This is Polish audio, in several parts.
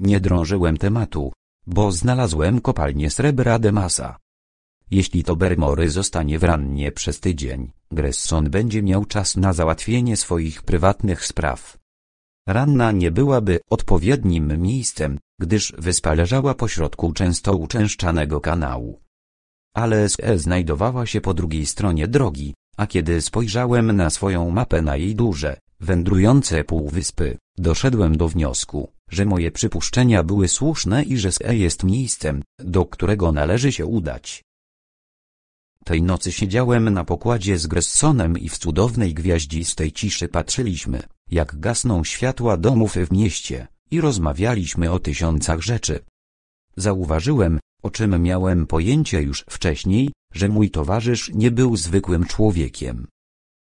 nie drążyłem tematu, bo znalazłem kopalnię srebra Demasa. Jeśli to Bermory zostanie w rannie przez tydzień, Gresson będzie miał czas na załatwienie swoich prywatnych spraw. Ranna nie byłaby odpowiednim miejscem, gdyż wyspa leżała pośrodku często uczęszczanego kanału. Ale SE znajdowała się po drugiej stronie drogi, a kiedy spojrzałem na swoją mapę na jej duże, wędrujące półwyspy, doszedłem do wniosku, że moje przypuszczenia były słuszne i że SE jest miejscem, do którego należy się udać. Tej nocy siedziałem na pokładzie z Gressonem i w cudownej gwiaździstej ciszy patrzyliśmy, jak gasną światła domów w mieście, i rozmawialiśmy o tysiącach rzeczy. Zauważyłem, o czym miałem pojęcie już wcześniej, że mój towarzysz nie był zwykłym człowiekiem.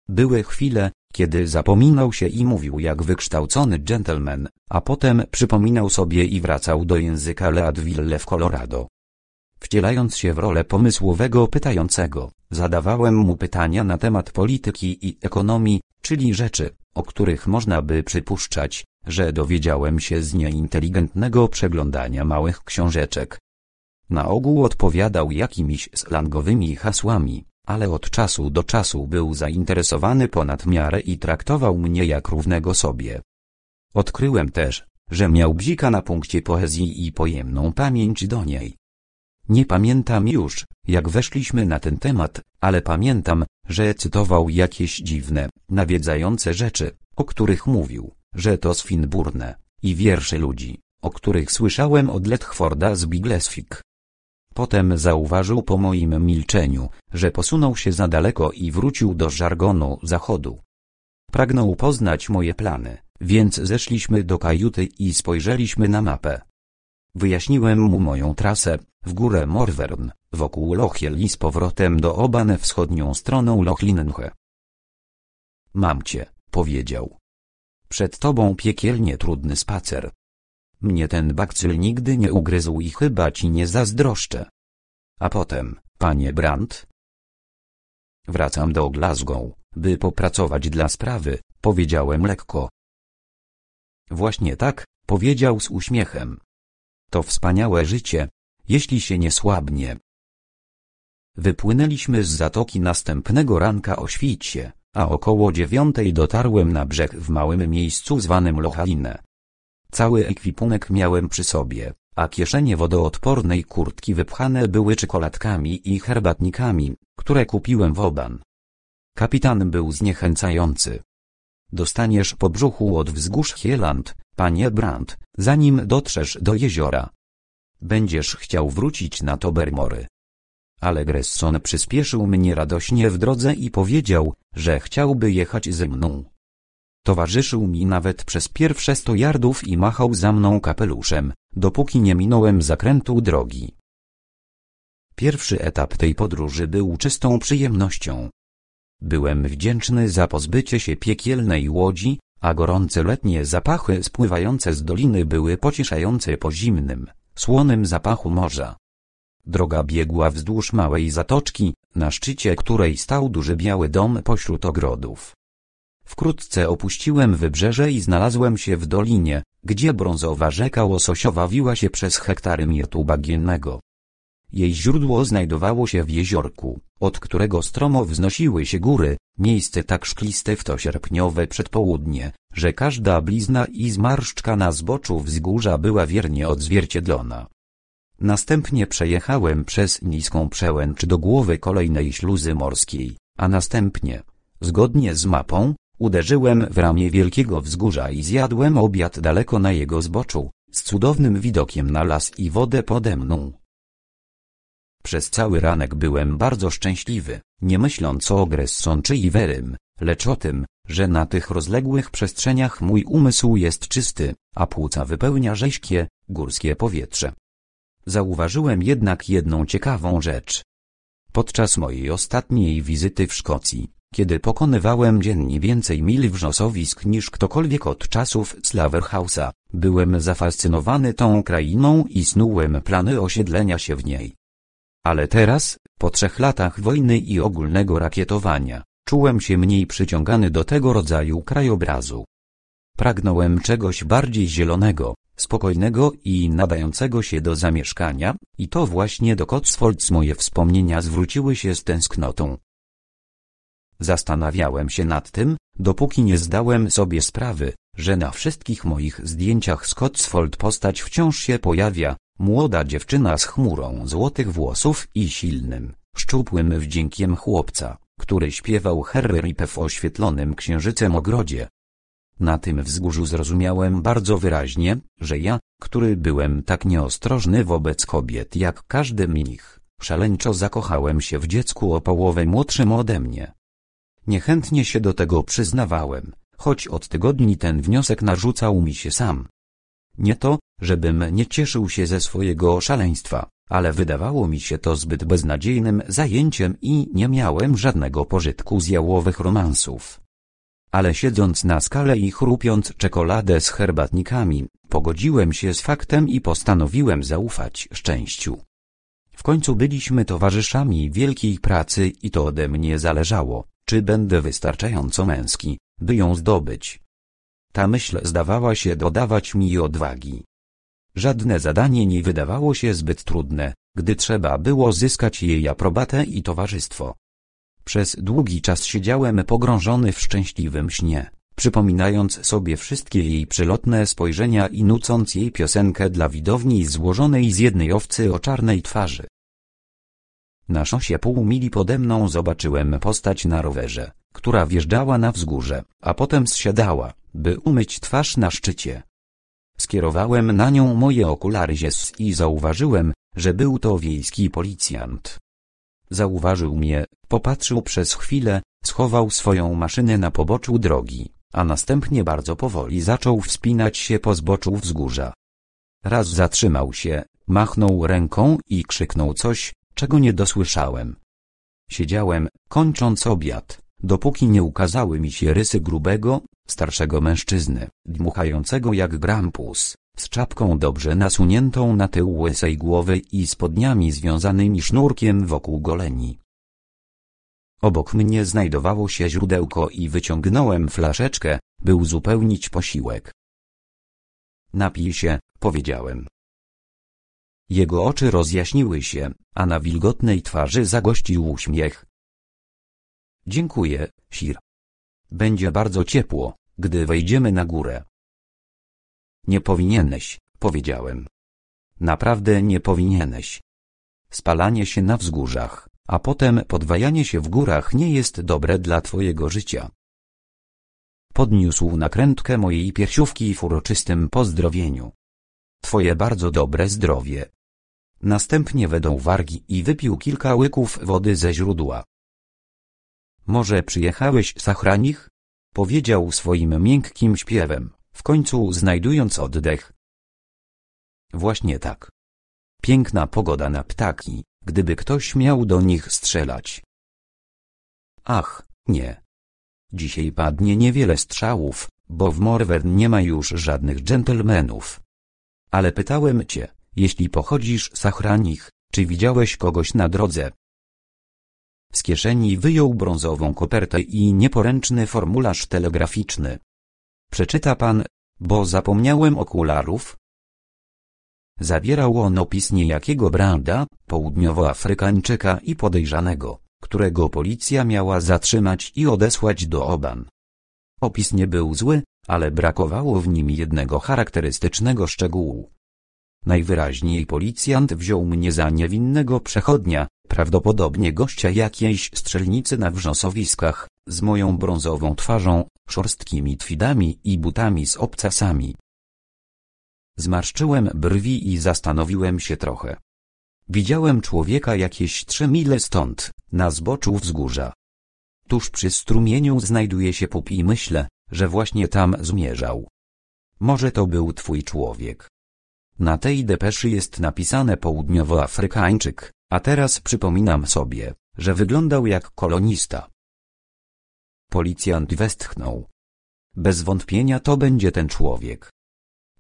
Były chwile, kiedy zapominał się i mówił jak wykształcony gentleman, a potem przypominał sobie i wracał do języka Leadville w Colorado. Wcielając się w rolę pomysłowego pytającego, zadawałem mu pytania na temat polityki i ekonomii, czyli rzeczy, o których można by przypuszczać, że dowiedziałem się z nieinteligentnego przeglądania małych książeczek. Na ogół odpowiadał jakimiś slangowymi hasłami, ale od czasu do czasu był zainteresowany ponad miarę i traktował mnie jak równego sobie. Odkryłem też, że miał bzika na punkcie poezji i pojemną pamięć do niej. Nie pamiętam już, jak weszliśmy na ten temat, ale pamiętam, że cytował jakieś dziwne, nawiedzające rzeczy, o których mówił, że to Swinburne, i wiersze ludzi, o których słyszałem od Letchforda z Biglesfik. Potem zauważył po moim milczeniu, że posunął się za daleko i wrócił do żargonu zachodu. Pragnął poznać moje plany, więc zeszliśmy do kajuty i spojrzeliśmy na mapę. Wyjaśniłem mu moją trasę, w górę Morwern, wokół Lochiel i z powrotem do Oban wschodnią stroną Lochlinenche. Mam cię, powiedział. Przed tobą piekielnie trudny spacer. Mnie ten bakcyl nigdy nie ugryzł i chyba ci nie zazdroszczę. A potem, panie Brandt? Wracam do Glasgow, by popracować dla sprawy, powiedziałem lekko. Właśnie tak, powiedział z uśmiechem. To wspaniałe życie, jeśli się nie słabnie. Wypłynęliśmy z zatoki następnego ranka o świcie, a około dziewiątej dotarłem na brzeg w małym miejscu zwanym Lochaline. Cały ekwipunek miałem przy sobie, a kieszenie wodoodpornej kurtki wypchane były czekoladkami i herbatnikami, które kupiłem w Oban. Kapitan był zniechęcający. Dostaniesz po brzuchu od wzgórz Hieland, panie Brandt, zanim dotrzesz do jeziora. Będziesz chciał wrócić na Tobermory. Ale Gresson przyspieszył mnie radośnie w drodze i powiedział, że chciałby jechać ze mną. Towarzyszył mi nawet przez pierwsze sto yardów i machał za mną kapeluszem, dopóki nie minąłem zakrętu drogi. Pierwszy etap tej podróży był czystą przyjemnością. Byłem wdzięczny za pozbycie się piekielnej łodzi, a gorące letnie zapachy spływające z doliny były pocieszające po zimnym, słonym zapachu morza. Droga biegła wzdłuż małej zatoczki, na szczycie której stał duży biały dom pośród ogrodów. Wkrótce opuściłem wybrzeże i znalazłem się w dolinie, gdzie brązowa rzeka łososiowa wiła się przez hektary mirtu bagiennego. Jej źródło znajdowało się w jeziorku, od którego stromo wznosiły się góry, miejsce tak szkliste w to sierpniowe przedpołudnie, że każda blizna i zmarszczka na zboczu wzgórza była wiernie odzwierciedlona. Następnie przejechałem przez niską przełęcz do głowy kolejnej śluzy morskiej, a następnie, zgodnie z mapą, uderzyłem w ramię wielkiego wzgórza i zjadłem obiad daleko na jego zboczu, z cudownym widokiem na las i wodę pode mną. Przez cały ranek byłem bardzo szczęśliwy, nie myśląc o Gresson czy Iwerym, lecz o tym, że na tych rozległych przestrzeniach mój umysł jest czysty, a płuca wypełnia rześkie, górskie powietrze. Zauważyłem jednak jedną ciekawą rzecz. Podczas mojej ostatniej wizyty w Szkocji, kiedy pokonywałem dziennie więcej mil wrzosowisk niż ktokolwiek od czasów Slaverhausa, byłem zafascynowany tą krainą i snułem plany osiedlenia się w niej. Ale teraz, po trzech latach wojny i ogólnego rakietowania, czułem się mniej przyciągany do tego rodzaju krajobrazu. Pragnąłem czegoś bardziej zielonego, spokojnego i nadającego się do zamieszkania, i to właśnie do Cotswolds moje wspomnienia zwróciły się z tęsknotą. Zastanawiałem się nad tym, dopóki nie zdałem sobie sprawy, że na wszystkich moich zdjęciach z Cotswold postać wciąż się pojawia, młoda dziewczyna z chmurą złotych włosów i silnym, szczupłym wdziękiem chłopca, który śpiewał Herripę w oświetlonym księżycem ogrodzie. Na tym wzgórzu zrozumiałem bardzo wyraźnie, że ja, który byłem tak nieostrożny wobec kobiet jak każdy mnich, szaleńczo zakochałem się w dziecku o połowę młodszym ode mnie. Niechętnie się do tego przyznawałem, choć od tygodni ten wniosek narzucał mi się sam. Nie to, żebym nie cieszył się ze swojego szaleństwa, ale wydawało mi się to zbyt beznadziejnym zajęciem i nie miałem żadnego pożytku z jałowych romansów. Ale siedząc na skale i chrupiąc czekoladę z herbatnikami, pogodziłem się z faktem i postanowiłem zaufać szczęściu. W końcu byliśmy towarzyszami wielkiej pracy i to ode mnie zależało, czy będę wystarczająco męski, by ją zdobyć. Ta myśl zdawała się dodawać mi odwagi. Żadne zadanie nie wydawało się zbyt trudne, gdy trzeba było zyskać jej aprobatę i towarzystwo. Przez długi czas siedziałem pogrążony w szczęśliwym śnie, przypominając sobie wszystkie jej przylotne spojrzenia i nucąc jej piosenkę dla widowni złożonej z jednej owcy o czarnej twarzy. Na szosie pół mili pode mną zobaczyłem postać na rowerze, która wjeżdżała na wzgórze, a potem zsiadała, by umyć twarz na szczycie. Skierowałem na nią moje okulary zies i zauważyłem, że był to wiejski policjant. Zauważył mnie, popatrzył przez chwilę, schował swoją maszynę na poboczu drogi, a następnie bardzo powoli zaczął wspinać się po zboczu wzgórza. Raz zatrzymał się, machnął ręką i krzyknął coś, czego nie dosłyszałem. Siedziałem, kończąc obiad, dopóki nie ukazały mi się rysy grubego, starszego mężczyzny, dmuchającego jak grampus, z czapką dobrze nasuniętą na tył łysej głowy i spodniami związanymi sznurkiem wokół goleni. Obok mnie znajdowało się źródełko i wyciągnąłem flaszeczkę, by uzupełnić posiłek. Napij się, powiedziałem. Jego oczy rozjaśniły się, a na wilgotnej twarzy zagościł uśmiech. Dziękuję, Sir. Będzie bardzo ciepło, gdy wejdziemy na górę. Nie powinieneś, powiedziałem. Naprawdę nie powinieneś. Spalanie się na wzgórzach, a potem podwajanie się w górach nie jest dobre dla twojego życia. Podniósł nakrętkę mojej piersiówki w uroczystym pozdrowieniu. Twoje bardzo dobre zdrowie. Następnie wydał wargi i wypił kilka łyków wody ze źródła. Może przyjechałeś z Achranich? Powiedział swoim miękkim śpiewem, w końcu znajdując oddech. Właśnie tak. Piękna pogoda na ptaki, gdyby ktoś miał do nich strzelać. Ach, nie. Dzisiaj padnie niewiele strzałów, bo w Morwern nie ma już żadnych dżentelmenów. Ale pytałem cię, jeśli pochodzisz z Achranich, czy widziałeś kogoś na drodze? Z kieszeni wyjął brązową kopertę i nieporęczny formularz telegraficzny. Przeczyta pan, bo zapomniałem okularów. Zawierał on opis niejakiego Branda, południowoafrykańczyka i podejrzanego, którego policja miała zatrzymać i odesłać do Oban. Opis nie był zły, ale brakowało w nim jednego charakterystycznego szczegółu. Najwyraźniej policjant wziął mnie za niewinnego przechodnia, prawdopodobnie gościa jakiejś strzelnicy na wrząsowiskach, z moją brązową twarzą, szorstkimi twidami i butami z obcasami. Zmarszczyłem brwi i zastanowiłem się trochę. Widziałem człowieka jakieś trzy mile stąd, na zboczu wzgórza. Tuż przy strumieniu znajduje się pup i myślę, że właśnie tam zmierzał. Może to był twój człowiek. Na tej depeszy jest napisane południowoafrykańczyk, a teraz przypominam sobie, że wyglądał jak kolonista. Policjant westchnął. Bez wątpienia to będzie ten człowiek.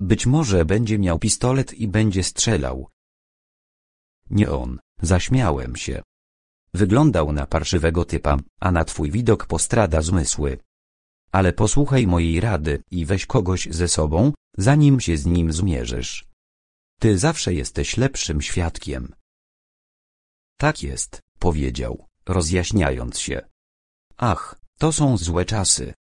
Być może będzie miał pistolet i będzie strzelał. Nie on, zaśmiałem się. Wyglądał na parszywego typa, a na twój widok postrada zmysły. ale posłuchaj mojej rady i weź kogoś ze sobą, zanim się z nim zmierzysz. Ty zawsze jesteś lepszym świadkiem. Tak jest, powiedział, rozjaśniając się. Ach, to są złe czasy.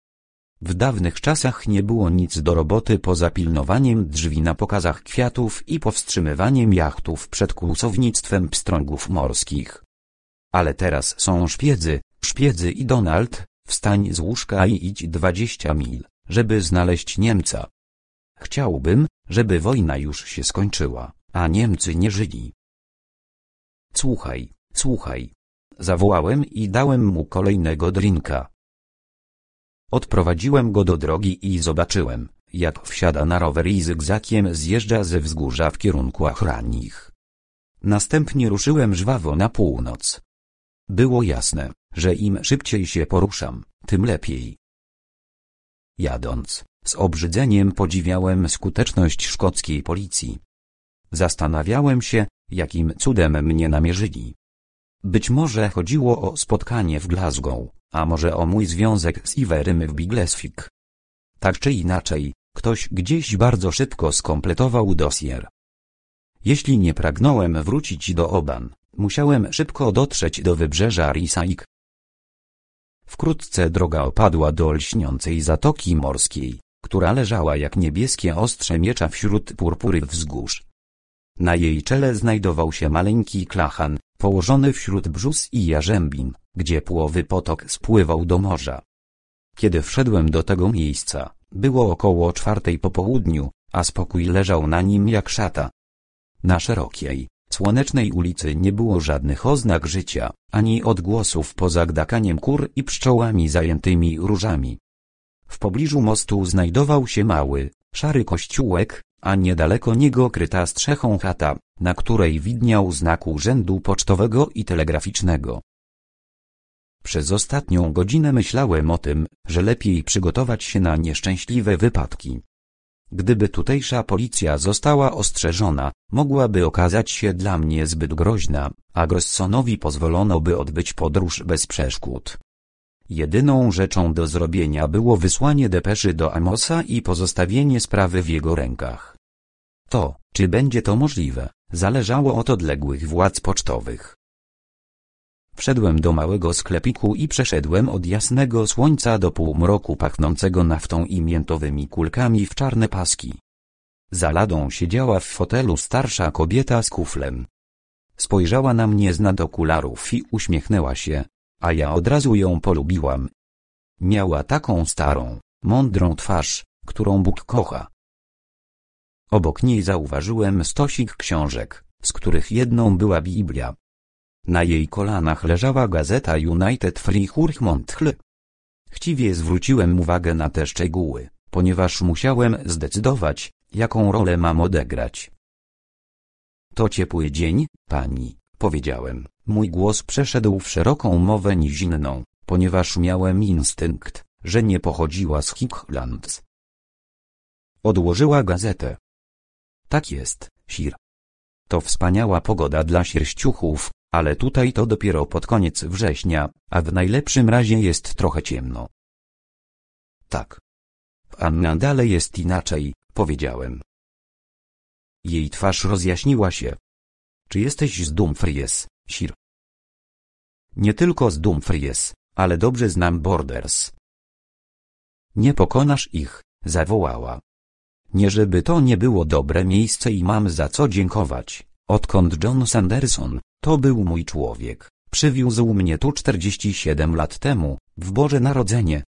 W dawnych czasach nie było nic do roboty poza pilnowaniem drzwi na pokazach kwiatów i powstrzymywaniem jachtów przed kłusownictwem pstrągów morskich. Ale teraz są szpiedzy, szpiedzy i Donald, wstań z łóżka i idź dwadzieścia mil, żeby znaleźć Niemca. Chciałbym, żeby wojna już się skończyła, a Niemcy nie żyli. Słuchaj, słuchaj. Zawołałem i dałem mu kolejnego drinka. Odprowadziłem go do drogi i zobaczyłem, jak wsiada na rower i zygzakiem zjeżdża ze wzgórza w kierunku Achranich. Następnie ruszyłem żwawo na północ. Było jasne, że im szybciej się poruszam, tym lepiej. Jadąc, z obrzydzeniem podziwiałem skuteczność szkockiej policji. Zastanawiałem się, jakim cudem mnie namierzyli. Być może chodziło o spotkanie w Glasgow, a może o mój związek z Iwerym w Bigleswik. Tak czy inaczej, ktoś gdzieś bardzo szybko skompletował dossier. Jeśli nie pragnąłem wrócić do Oban, musiałem szybko dotrzeć do wybrzeża Risaik. Wkrótce droga opadła do lśniącej zatoki morskiej, która leżała jak niebieskie ostrze miecza wśród purpury wzgórz. Na jej czele znajdował się maleńki klachan, położony wśród brzus i jarzębin, gdzie płowy potok spływał do morza. Kiedy wszedłem do tego miejsca, było około czwartej po południu, a spokój leżał na nim jak szata. Na szerokiej, słonecznej ulicy nie było żadnych oznak życia, ani odgłosów poza gdakaniem kur i pszczołami zajętymi różami. W pobliżu mostu znajdował się mały, szary kościółek, a niedaleko niego kryta strzechą chata, na której widniał znak urzędu pocztowego i telegraficznego. Przez ostatnią godzinę myślałem o tym, że lepiej przygotować się na nieszczęśliwe wypadki. Gdyby tutejsza policja została ostrzeżona, mogłaby okazać się dla mnie zbyt groźna, a Grossonowi pozwolono by odbyć podróż bez przeszkód. Jedyną rzeczą do zrobienia było wysłanie depeszy do Amosa i pozostawienie sprawy w jego rękach. To, czy będzie to możliwe, zależało od odległych władz pocztowych. Wszedłem do małego sklepiku i przeszedłem od jasnego słońca do półmroku pachnącego naftą i miętowymi kulkami w czarne paski. Za ladą siedziała w fotelu starsza kobieta z kuflem. Spojrzała na mnie z nad okularów i uśmiechnęła się, a ja od razu ją polubiłam. Miała taką starą, mądrą twarz, którą Bóg kocha. Obok niej zauważyłem stosik książek, z których jedną była Biblia. Na jej kolanach leżała gazeta United Free Monthly. Chciwie zwróciłem uwagę na te szczegóły, ponieważ musiałem zdecydować, jaką rolę mam odegrać. To ciepły dzień, pani, powiedziałem. Mój głos przeszedł w szeroką mowę nizinną, ponieważ miałem instynkt, że nie pochodziła z Highlands. Odłożyła gazetę. Tak jest, Sir. To wspaniała pogoda dla sierściuchów, ale tutaj to dopiero pod koniec września, a w najlepszym razie jest trochę ciemno. Tak. W Anna dalej jest inaczej, powiedziałem. Jej twarz rozjaśniła się. Czy jesteś z Dumfries, Sir? Nie tylko z Dumfries, ale dobrze znam Borders. Nie pokonasz ich, zawołała. Nie żeby to nie było dobre miejsce i mam za co dziękować. Odkąd John Sanderson, to był mój człowiek, przywiózł mnie tu 47 lat temu, w Boże Narodzenie.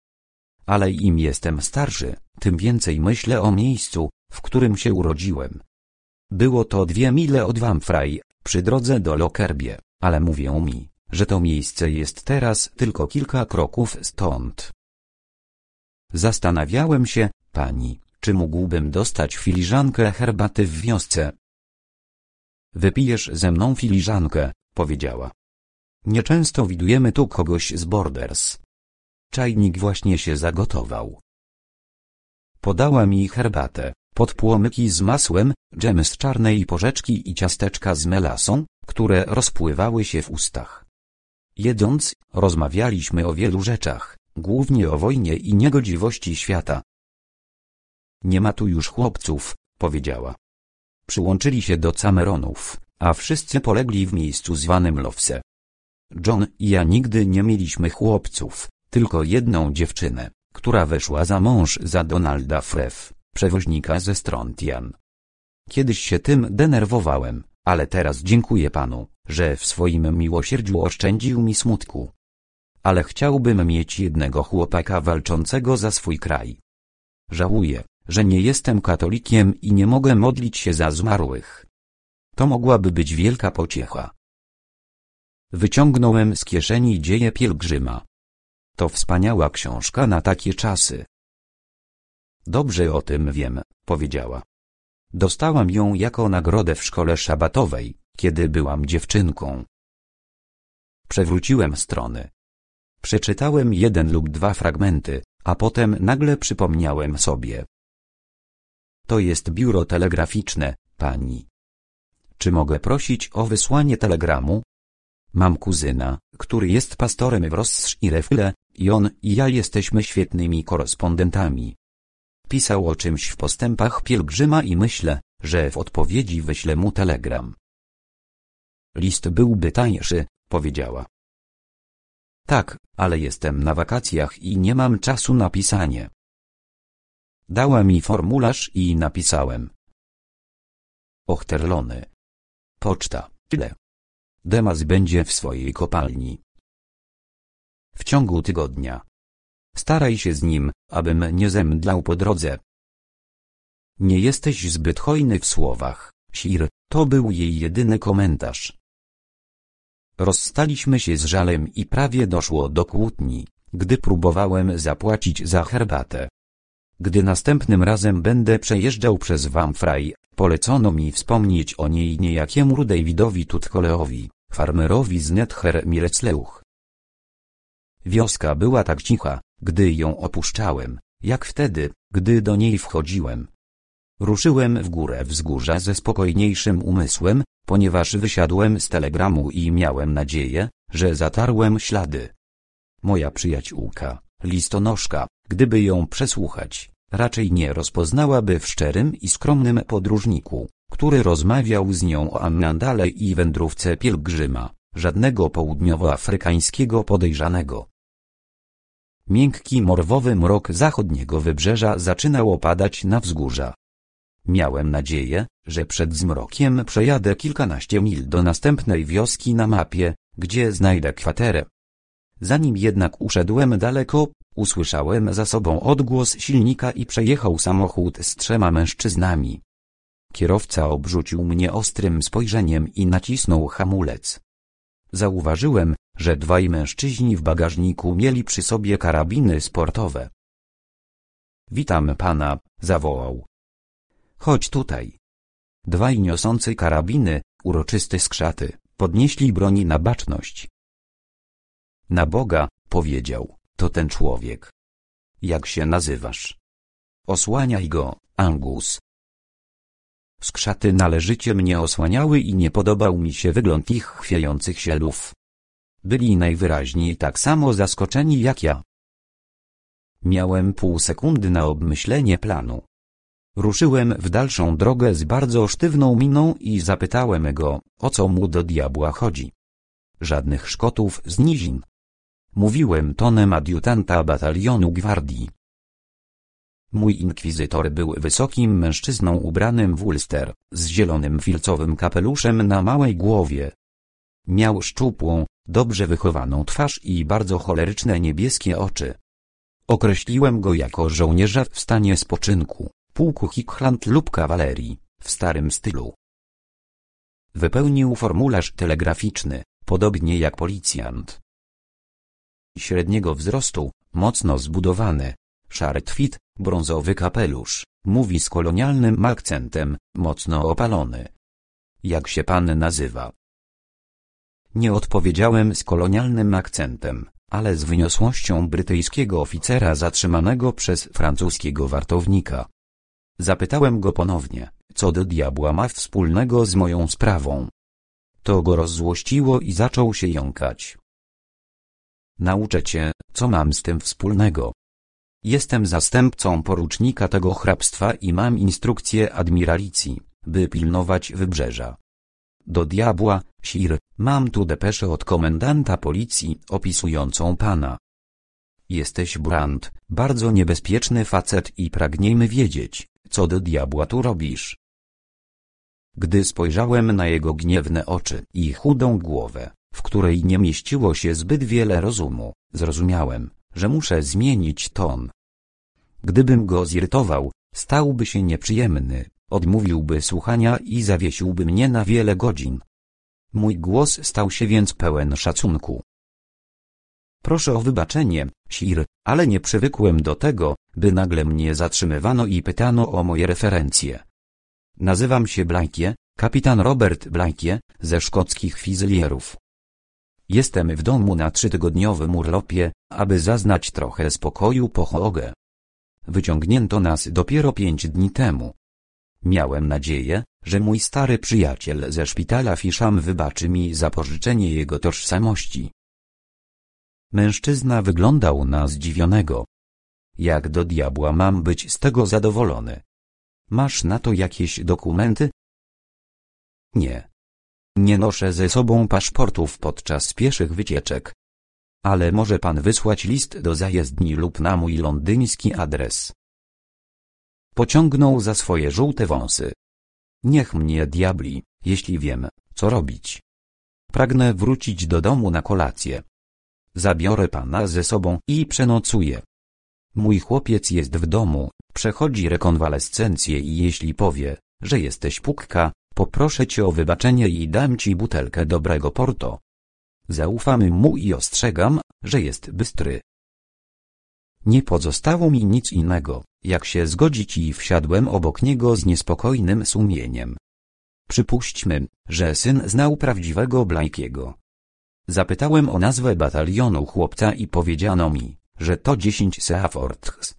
Ale im jestem starszy, tym więcej myślę o miejscu, w którym się urodziłem. Było to dwie mile od Wamfraj, przy drodze do Lokerbie, ale mówią mi, że to miejsce jest teraz tylko kilka kroków stąd. Zastanawiałem się, pani, czy mógłbym dostać filiżankę herbaty w wiosce. Wypijesz ze mną filiżankę, powiedziała. Nieczęsto widujemy tu kogoś z Borders. Czajnik właśnie się zagotował. Podała mi herbatę, podpłomyki z masłem, dżem z czarnej porzeczki i ciasteczka z melasą, które rozpływały się w ustach. Jedząc, rozmawialiśmy o wielu rzeczach, głównie o wojnie i niegodziwości świata. Nie ma tu już chłopców, powiedziała. Przyłączyli się do Cameronów, a wszyscy polegli w miejscu zwanym Lowse. John i ja nigdy nie mieliśmy chłopców, tylko jedną dziewczynę, która weszła za mąż za Donalda Frew, przewoźnika ze Strontian. Kiedyś się tym denerwowałem, ale teraz dziękuję panu, że w swoim miłosierdziu oszczędził mi smutku. Ale chciałbym mieć jednego chłopaka walczącego za swój kraj. Żałuję, że nie jestem katolikiem i nie mogę modlić się za zmarłych. To mogłaby być wielka pociecha. Wyciągnąłem z kieszeni dzieje pielgrzyma. To wspaniała książka na takie czasy. Dobrze o tym wiem, powiedziała. Dostałam ją jako nagrodę w szkole szabatowej, kiedy byłam dziewczynką. Przewróciłem strony. Przeczytałem jeden lub dwa fragmenty, a potem nagle przypomniałem sobie. To jest biuro telegraficzne, pani. Czy mogę prosić o wysłanie telegramu? Mam kuzyna, który jest pastorem w Rossirefle, i on i ja jesteśmy świetnymi korespondentami. Pisał o czymś w postępach pielgrzyma i myślę, że w odpowiedzi wyślę mu telegram. List byłby tańszy, powiedziała. Tak, ale jestem na wakacjach i nie mam czasu na pisanie. Dała mi formularz i napisałem. Ochterlony. Poczta, tyle. Demas będzie w swojej kopalni. W ciągu tygodnia. Staraj się z nim, abym nie zemdlał po drodze. Nie jesteś zbyt hojny w słowach, Sir, to był jej jedyny komentarz. Rozstaliśmy się z żalem i prawie doszło do kłótni, gdy próbowałem zapłacić za herbatę. Gdy następnym razem będę przejeżdżał przez Wamfraj, polecono mi wspomnieć o niej niejakiemu Davidowi Tutkoleowi, farmerowi z Nether Mirecleuch. Wioska była tak cicha, gdy ją opuszczałem, jak wtedy, gdy do niej wchodziłem. Ruszyłem w górę wzgórza ze spokojniejszym umysłem, ponieważ wysiadłem z telegramu i miałem nadzieję, że zatarłem ślady. Moja przyjaciółka, listonoszka, gdyby ją przesłuchać, raczej nie rozpoznałaby w szczerym i skromnym podróżniku, który rozmawiał z nią o Annandale i wędrówce pielgrzyma, żadnego południowoafrykańskiego podejrzanego. Miękki morwowy mrok zachodniego wybrzeża zaczynał opadać na wzgórza. Miałem nadzieję, że przed zmrokiem przejadę kilkanaście mil do następnej wioski na mapie, gdzie znajdę kwaterę. Zanim jednak uszedłem daleko, usłyszałem za sobą odgłos silnika i przejechał samochód z trzema mężczyznami. Kierowca obrzucił mnie ostrym spojrzeniem i nacisnął hamulec. Zauważyłem, że dwaj mężczyźni w bagażniku mieli przy sobie karabiny sportowe. Witam pana, zawołał. Chodź tutaj. Dwaj niosący karabiny, uroczysty skrzaty, podnieśli broni na baczność. Na Boga, powiedział, to ten człowiek. Jak się nazywasz? Osłaniaj go, Angus. Skrzaty należycie mnie osłaniały i nie podobał mi się wygląd ich chwiejących się lów. Byli najwyraźniej tak samo zaskoczeni jak ja. Miałem pół sekundy na obmyślenie planu. Ruszyłem w dalszą drogę z bardzo sztywną miną i zapytałem go, o co mu do diabła chodzi. Żadnych szkotów z nizin. Mówiłem tonem adiutanta batalionu gwardii. Mój inkwizytor był wysokim mężczyzną ubranym w ulster, z zielonym filcowym kapeluszem na małej głowie. Miał szczupłą, dobrze wychowaną twarz i bardzo choleryczne niebieskie oczy. Określiłem go jako żołnierza w stanie spoczynku, pułku Highland lub kawalerii, w starym stylu. Wypełnił formularz telegraficzny, podobnie jak policjant. Średniego wzrostu, mocno zbudowany, szary twit, brązowy kapelusz, mówi z kolonialnym akcentem, mocno opalony. Jak się pan nazywa? Nie odpowiedziałem z kolonialnym akcentem, ale z wyniosłością brytyjskiego oficera zatrzymanego przez francuskiego wartownika. Zapytałem go ponownie, co do diabła ma wspólnego z moją sprawą. To go rozzłościło i zaczął się jąkać. Nauczę cię, co mam z tym wspólnego. Jestem zastępcą porucznika tego hrabstwa i mam instrukcję admiralicji, by pilnować wybrzeża. Do diabła, Sir, mam tu depeszę od komendanta policji opisującą pana. Jesteś Brand, bardzo niebezpieczny facet i pragniemy wiedzieć, co do diabła tu robisz. Gdy spojrzałem na jego gniewne oczy i chudą głowę, w której nie mieściło się zbyt wiele rozumu, zrozumiałem, że muszę zmienić ton. Gdybym go zirytował, stałby się nieprzyjemny, odmówiłby słuchania i zawiesiłby mnie na wiele godzin. Mój głos stał się więc pełen szacunku. Proszę o wybaczenie, Sir, ale nie przywykłem do tego, by nagle mnie zatrzymywano i pytano o moje referencje. Nazywam się Blajkie, kapitan Robert Blajkie, ze szkockich fizylierów. Jestem w domu na trzytygodniowym urlopie, aby zaznać trochę spokoju po chogę. Wyciągnięto nas dopiero pięć dni temu. Miałem nadzieję, że mój stary przyjaciel ze szpitala Fiszam wybaczy mi za pożyczenie jego tożsamości. Mężczyzna wyglądał na zdziwionego. Jak do diabła mam być z tego zadowolony? Masz na to jakieś dokumenty? Nie. Nie noszę ze sobą paszportów podczas pieszych wycieczek. Ale może pan wysłać list do zajezdni lub na mój londyński adres. Pociągnął za swoje żółte wąsy. Niech mnie diabli, jeśli wiem, co robić. Pragnę wrócić do domu na kolację. Zabiorę pana ze sobą i przenocuję. Mój chłopiec jest w domu, przechodzi rekonwalescencję i jeśli powie, że jesteś pukka, poproszę cię o wybaczenie i dam ci butelkę dobrego porto. Zaufamy mu i ostrzegam, że jest bystry. Nie pozostało mi nic innego, jak się zgodzić i wsiadłem obok niego z niespokojnym sumieniem. Przypuśćmy, że syn znał prawdziwego Blajkiego. Zapytałem o nazwę batalionu chłopca i powiedziano mi, że to 10 Seaforths.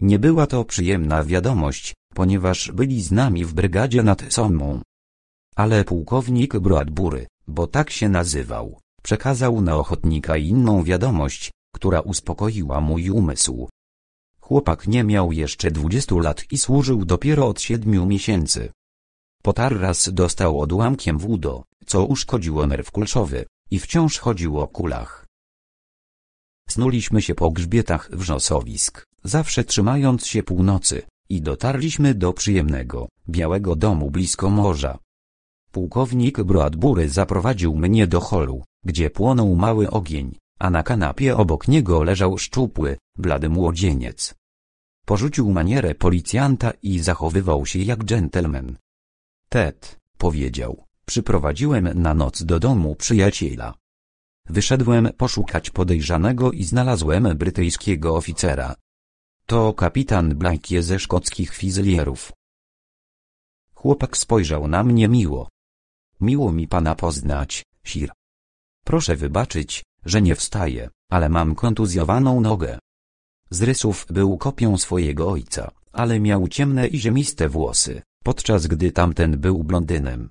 Nie była to przyjemna wiadomość, ponieważ byli z nami w brygadzie nad Sommą. Ale pułkownik Bradbury, bo tak się nazywał, przekazał na ochotnika inną wiadomość, która uspokoiła mój umysł. Chłopak nie miał jeszcze dwudziestu lat i służył dopiero od siedmiu miesięcy. Potarras dostał odłamkiem wódo, co uszkodziło nerw kulszowy, i wciąż chodził o kulach. Snuliśmy się po grzbietach wrzosowisk, zawsze trzymając się północy, i dotarliśmy do przyjemnego, białego domu blisko morza. Pułkownik Bradbury zaprowadził mnie do holu, gdzie płonął mały ogień, a na kanapie obok niego leżał szczupły, blady młodzieniec. Porzucił manierę policjanta i zachowywał się jak dżentelmen. Ted, powiedział, przyprowadziłem na noc do domu przyjaciela. Wyszedłem poszukać podejrzanego i znalazłem brytyjskiego oficera. To kapitan Blajkie ze szkockich fizylierów. Chłopak spojrzał na mnie miło. Miło mi pana poznać, sir. Proszę wybaczyć, że nie wstaję, ale mam kontuzjowaną nogę. Z rysów był kopią swojego ojca, ale miał ciemne i ziemiste włosy, podczas gdy tamten był blondynem.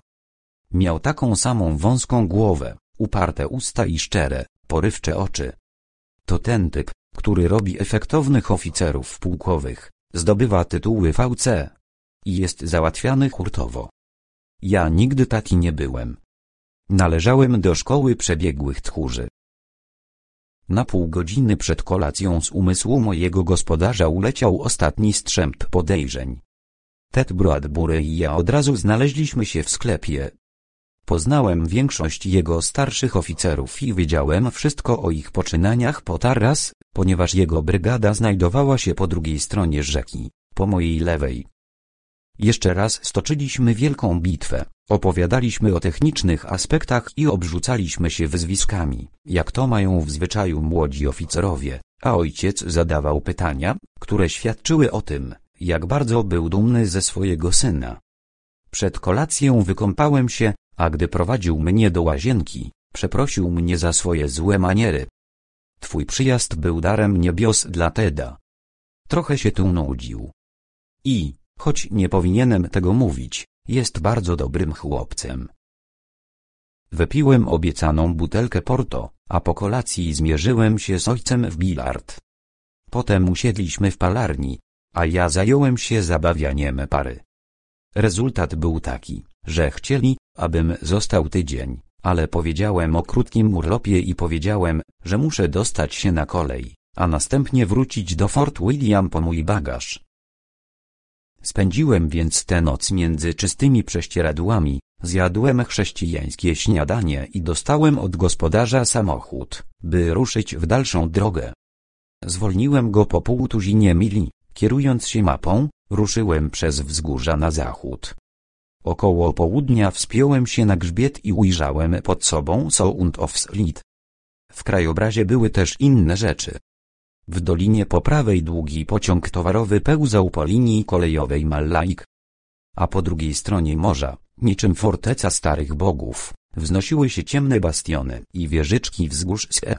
Miał taką samą wąską głowę, uparte usta i szczere, porywcze oczy. To ten typ, który robi efektownych oficerów pułkowych, zdobywa tytuły VC i jest załatwiany hurtowo. Ja nigdy taki nie byłem. Należałem do szkoły przebiegłych tchórzy. Na pół godziny przed kolacją z umysłu mojego gospodarza uleciał ostatni strzęp podejrzeń. Ted Bradbury i ja od razu znaleźliśmy się w sklepie. Poznałem większość jego starszych oficerów i wiedziałem wszystko o ich poczynaniach po taras, ponieważ jego brygada znajdowała się po drugiej stronie rzeki, po mojej lewej. Jeszcze raz stoczyliśmy wielką bitwę, opowiadaliśmy o technicznych aspektach i obrzucaliśmy się wyzwiskami, jak to mają w zwyczaju młodzi oficerowie, a ojciec zadawał pytania, które świadczyły o tym, jak bardzo był dumny ze swojego syna. Przed kolacją wykąpałem się, a gdy prowadził mnie do łazienki, przeprosił mnie za swoje złe maniery. Twój przyjazd był darem niebios dla Teda. Trochę się tu nudził. I, choć nie powinienem tego mówić, jest bardzo dobrym chłopcem. Wypiłem obiecaną butelkę porto, a po kolacji zmierzyłem się z ojcem w bilard. Potem usiedliśmy w palarni, a ja zająłem się zabawianiem pary. Rezultat był taki, że chcieli, abym został tydzień, ale powiedziałem o krótkim urlopie i powiedziałem, że muszę dostać się na kolej, a następnie wrócić do Fort William po mój bagaż. Spędziłem więc tę noc między czystymi prześcieradłami, zjadłem chrześcijańskie śniadanie i dostałem od gospodarza samochód, by ruszyć w dalszą drogę. Zwolniłem go po półtuzinie mili, kierując się mapą, ruszyłem przez wzgórza na zachód. Około południa wspiąłem się na grzbiet i ujrzałem pod sobą Sound of Slit. W krajobrazie były też inne rzeczy. W dolinie po prawej długi pociąg towarowy pełzał po linii kolejowej Mallaik. A po drugiej stronie morza, niczym forteca starych bogów, wznosiły się ciemne bastiony i wieżyczki wzgórz Se.